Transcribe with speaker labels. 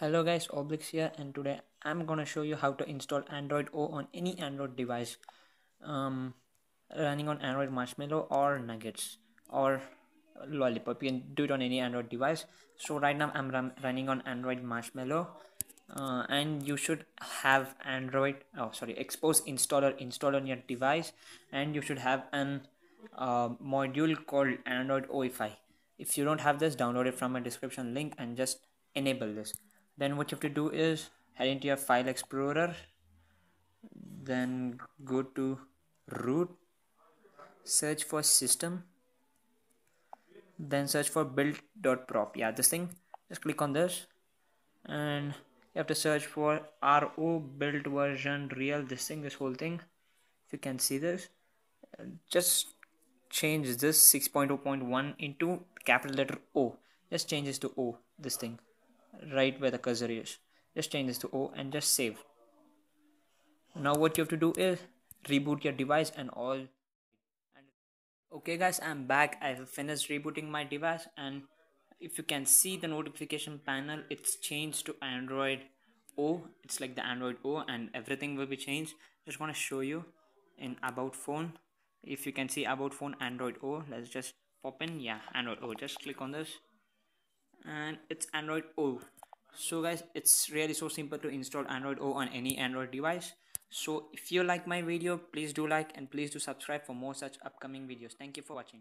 Speaker 1: Hello guys, Oblix here and today I'm gonna show you how to install Android O on any Android device um, running on Android Marshmallow or Nuggets or Lollipop. You can do it on any Android device. So right now I'm run running on Android Marshmallow uh, and you should have Android, oh sorry, Xposed installer installed on your device and you should have an uh, module called Android O-ify. If you don't have this, download it from my description link and just enable this then what you have to do is head into your file explorer then go to root search for system then search for build.prop yeah this thing just click on this and you have to search for ro build version real this thing this whole thing. If you can see this just change this 6.0.1 into capital letter o. Just change this to o this thing right where the cursor is just change this to O and just save. Now what you have to do is reboot your device and all. Okay guys I'm back. I have finished rebooting my device and if you can see the notification panel it's changed to Android O. It's like the Android O and everything will be changed. Just want to show you in about phone. If you can see about phone Android O let's just pop in. Yeah Android O. Just click on this and it's android o. So guys it's really so simple to install android o on any android device. So if you like my video please do like and please do subscribe for more such upcoming videos. Thank you for watching